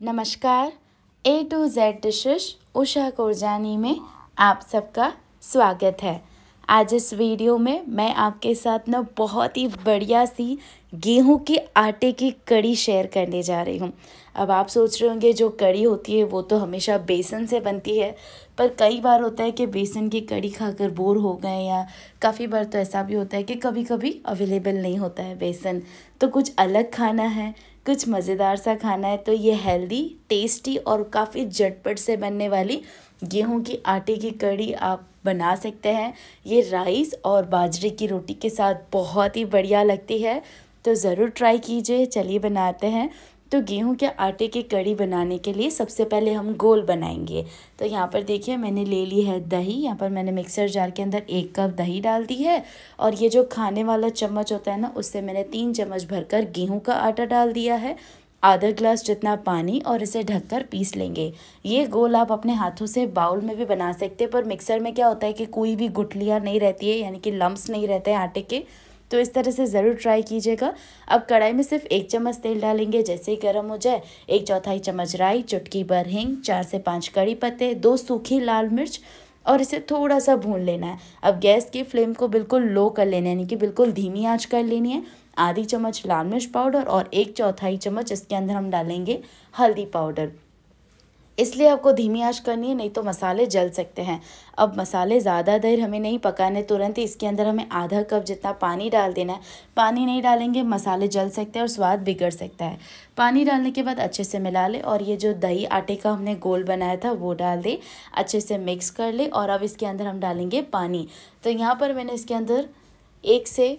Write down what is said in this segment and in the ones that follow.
नमस्कार A to Z dishes Usha Kurjani में आप सबका स्वागत है। आज इस वीडियो में मैं आपके साथ ना बहुत ही बढ़िया सी गेहूँ के आटे की कड़ी शेयर करने जा रही हूँ। अब आप सोच रहे होंगे, जो कड़ी होती है, वो तो हमेशा बेसन से बनती है, पर कई बार होता है कि बेसन की कड़ी खाकर बोर हो गए या काफ़ी बार तो ऐसा भी होता है कि कभी कभी अवेलेबल नहीं होता है बेसन। तो कुछ अलग खाना है कुछ मज़ेदार सा खाना है तो ये हेल्दी टेस्टी और काफ़ी झटपट से बनने वाली गेहूँ की आटे की कड़ी आप बना सकते हैं। ये राइस और बाजरे की रोटी के साथ बहुत ही बढ़िया लगती है तो ज़रूर ट्राई कीजिए। चलिए बनाते हैं। तो गेहूँ के आटे की कड़ी बनाने के लिए सबसे पहले हम गोल बनाएँगे। तो यहाँ पर देखिए, मैंने ले ली है दही। यहाँ पर मैंने मिक्सर जार के अंदर एक कप दही डाल दी है और ये जो खाने वाला चम्मच होता है ना, उससे मैंने तीन चम्मच भरकर गेहूँ का आटा डाल दिया है। आधा ग्लास जितना पानी और इसे ढककर पीस लेंगे। ये गोल आप अपने हाथों से बाउल में भी बना सकते हैं, पर मिक्सर में क्या होता है कि कोई भी गुठलियाँ नहीं रहती है, यानी कि लम्ब नहीं रहते हैं आटे के। तो इस तरह से ज़रूर ट्राई कीजिएगा। अब कढ़ाई में सिर्फ़ एक चम्मच तेल डालेंगे, जैसे ही गर्म हो जाए। एक चौथाई चम्मच राई, चुटकी भर हिंग, चार से पाँच कड़ी पत्ते, दो सूखी लाल मिर्च और इसे थोड़ा सा भून लेना है। अब गैस की फ्लेम को बिल्कुल लो कर लेना है, यानी कि बिल्कुल धीमी आँच कर लेनी है। आधी चम्मच लाल मिर्च पाउडर और एक चौथाई चम्मच इसके अंदर हम डालेंगे हल्दी पाउडर। इसलिए आपको धीमी आँच करनी है, नहीं तो मसाले जल सकते हैं। अब मसाले ज़्यादा देर हमें नहीं पकाने तुरंत ही इसके अंदर हमें आधा कप जितना पानी डाल देना है। पानी नहीं डालेंगे, मसाले जल सकते हैं और स्वाद बिगड़ सकता है। पानी डालने के बाद अच्छे से मिला ले और ये जो दही आटे का हमने गोल बनाया था, वो डाल दे। अच्छे से मिक्स कर ले और अब इसके अंदर हम डालेंगे पानी। तो यहाँ पर मैंने इसके अंदर एक से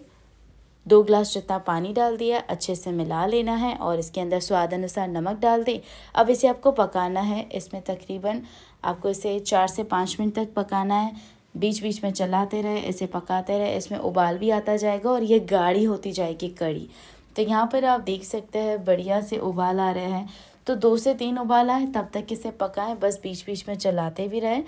दो ग्लास जितना पानी डाल दिया, अच्छे से मिला लेना है और इसके अंदर स्वाद अनुसार नमक डाल दें। अब इसे आपको पकाना है। इसमें तकरीबन आपको इसे चार से पाँच मिनट तक पकाना है। बीच बीच में चलाते रहे, इसे पकाते रहे। इसमें उबाल भी आता जाएगा और ये गाढ़ी होती जाएगी कड़ी। तो यहाँ पर आप देख सकते हैं, बढ़िया से उबाल आ रहे हैं। तो दो से तीन उबाल आए, तब तक इसे पकाएँ। बस बीच बीच में चलाते भी रहें।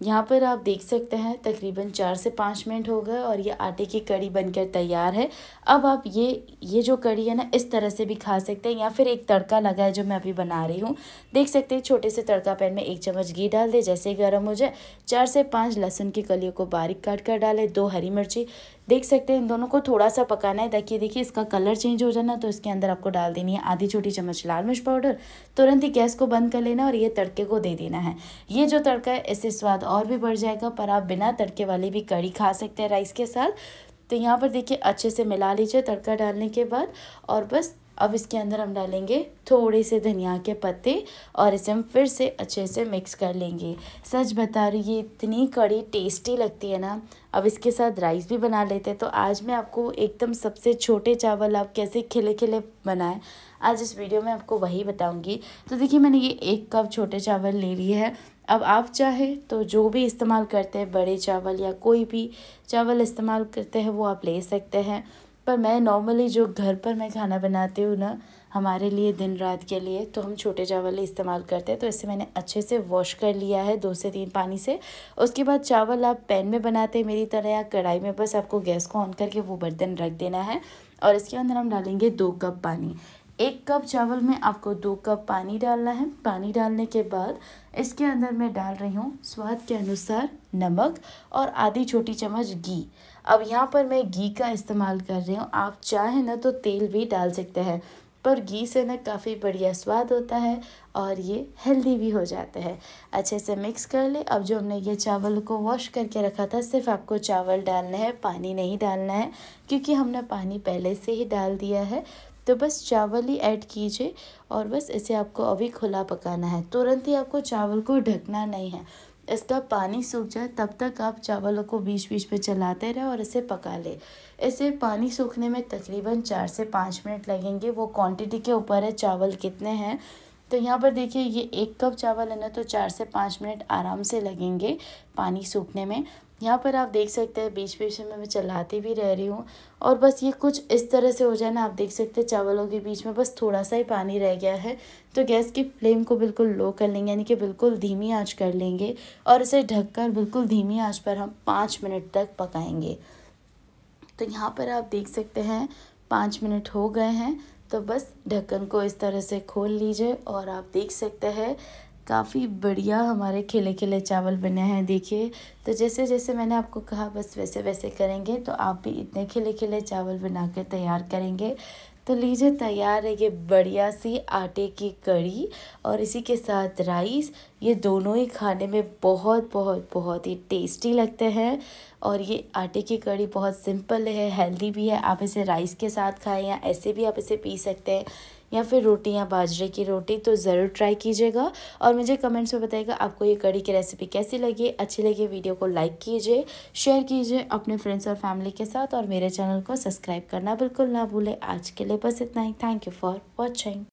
यहाँ पर आप देख सकते हैं, तकरीबन चार से पाँच मिनट हो गए और ये आटे की कड़ी बनकर तैयार है। अब आप ये ये जो कड़ी है ना, इस तरह से भी खा सकते हैं या फिर एक तड़का लगा है जो मैं अभी बना रही हूँ। देख सकते हैं, छोटे से तड़का पैन में एक चम्मच घी डाल दे, जैसे ही गर्म हो जाए। चार से पाँच लहसुन की कलियों को बारीक काट कर डालें, दो हरी मिर्ची देख सकते हैं, इन दोनों को थोड़ा सा पकाना है। ताकि देखिए, इसका कलर चेंज हो जाना तो इसके अंदर आपको डाल देनी है आधी छोटी चम्मच लाल मिर्च पाउडर। तुरंत ही गैस को बंद कर लेना और ये तड़के को दे देना है। ये जो तड़का है, इससे स्वाद और भी बढ़ जाएगा, पर आप बिना तड़के वाली भी कड़ी खा सकते हैं राइस के साथ। तो यहाँ पर देखिए, अच्छे से मिला लीजिए तड़का डालने के बाद और बस अब इसके अंदर हम डालेंगे थोड़े से धनिया के पत्ते और इसे हम फिर से अच्छे से मिक्स कर लेंगे। सच बता रही ये इतनी कड़ी टेस्टी लगती है ना। अब इसके साथ राइस भी बना लेते हैं। तो आज मैं आपको एकदम सबसे छोटे चावल आप कैसे खिले खिले बनाएँ, आज इस वीडियो में आपको वही बताऊँगी। तो देखिए, मैंने ये एक कप छोटे चावल ले लिए है। अब आप चाहे तो जो भी इस्तेमाल करते हैं, बड़े चावल या कोई भी चावल इस्तेमाल करते हैं, वो आप ले सकते हैं। पर मैं नॉर्मली जो घर पर मैं खाना बनाती हूँ ना, हमारे लिए दिन रात के लिए तो हम छोटे चावल इस्तेमाल करते हैं तो इसे मैंने अच्छे से वॉश कर लिया है दो से तीन पानी से। उसके बाद चावल आप पैन में बनाते हैं मेरी तरह या कढ़ाई में, बस आपको गैस को ऑन करके वो बर्तन रख देना है, और इसके अंदर हम डालेंगे दो कप पानी। एक कप चावल में आपको दो कप पानी डालना है। पानी डालने के बाद इसके अंदर मैं डाल रही हूँ स्वाद के अनुसार नमक और आधी छोटी चम्मच घी। अब यहाँ पर मैं घी का इस्तेमाल कर रही हूँ। आप चाहें ना तो तेल भी डाल सकते हैं, पर घी से ना काफ़ी बढ़िया स्वाद होता है और ये हेल्दी भी हो जाता है। अच्छे से मिक्स कर ले। अब जो हमने ये चावल को वॉश करके रखा था, सिर्फ़ आपको चावल डालना है, पानी नहीं डालना है, क्योंकि हमने पानी पहले से ही डाल दिया है। तो बस चावल ही ऐड कीजिए और बस इसे आपको अभी खुला पकाना है। तुरंत ही आपको चावल को ढकना नहीं है। इसका पानी सूख जाए, तब तक आप चावलों को बीच बीच में चलाते रहें और इसे पका लें। इसे पानी सूखने में तकरीबन चार से पाँच मिनट लगेंगे। वो क्वांटिटी के ऊपर है, चावल कितने हैं? तो यहाँ पर देखिए, ये एक कप चावल है ना तो चार से पाँच मिनट आराम से लगेंगे पानी सूखने में। यहाँ पर आप देख सकते हैं, बीच बीच में मैं चलाती भी रह रही हूँ और बस ये कुछ इस तरह से हो जाए ना, आप देख सकते हैं चावलों के बीच में बस थोड़ा सा ही पानी रह गया है। तो गैस की फ्लेम को बिल्कुल लो कर लेंगे, यानी कि बिल्कुल धीमी आँच कर लेंगे और इसे ढककर बिल्कुल धीमी आँच पर हम पाँच मिनट तक पकाएँगे। तो यहाँ पर आप देख सकते हैं, पाँच मिनट हो गए हैं तो बस ढक्कन को इस तरह से खोल लीजिए और आप देख सकते हैं काफ़ी बढ़िया हमारे खिले खिले चावल बने हैं, देखिए। तो जैसे जैसे मैंने आपको कहा, बस वैसे वैसे करेंगे तो आप भी इतने खिले खिले चावल बना कर तैयार करेंगे। तो लीजिए, तैयार है ये बढ़िया सी आटे की कड़ी और इसी के साथ राइस। ये दोनों ही खाने में बहुत बहुत बहुत ही टेस्टी लगते हैं और ये आटे की कड़ी बहुत सिंपल है, हेल्दी भी है। आप इसे राइस के साथ खाएँ या ऐसे भी आप इसे पी सकते हैं। या फिर रोटी या बाजरे की रोटी तो ज़रूर ट्राई कीजिएगा। और मुझे कमेंट्स में बताइएगा आपको ये कड़ी की रेसिपी कैसी लगी। अच्छी लगी वीडियो को लाइक कीजिए शेयर कीजिए अपने फ्रेंड्स और फैमिली के साथ और मेरे चैनल को सब्सक्राइब करना बिल्कुल ना भूलें। आज के लिए बस इतना ही। Thank you for watching